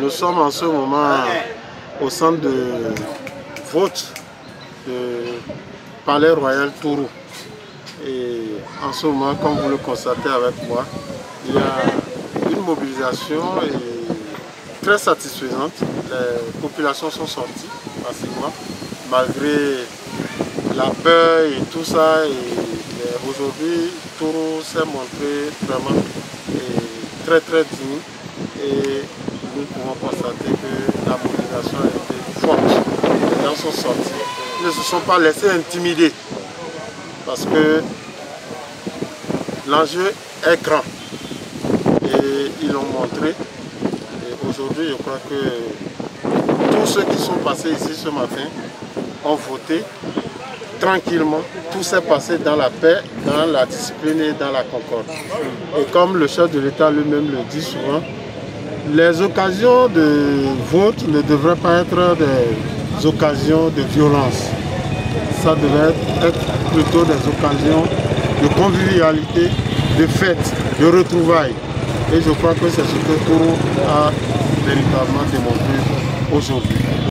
Nous sommes en ce moment au centre de vote de Palais Royal Tourou. Et en ce moment, comme vous le constatez avec moi, il y a une mobilisation très satisfaisante. Les populations sont sorties facilement, malgré la peur et tout ça. Aujourd'hui, Tourou s'est montré vraiment très très digne et nous pouvons constater que la mobilisation a été forte. Les gens sont sortis, ils ne se sont pas laissés intimider parce que l'enjeu est grand et ils l'ont montré. Et aujourd'hui, je crois que tous ceux qui sont passés ici ce matin ont voté tranquillement. Tout s'est passé dans la paix, dans la discipline et dans la concorde. Et comme le chef de l'État lui-même le dit souvent, les occasions de vote ne devraient pas être des occasions de violence. Ça devrait être plutôt des occasions de convivialité, de fête, de retrouvailles. Et je crois que c'est ce que Touro a véritablement démontré aujourd'hui.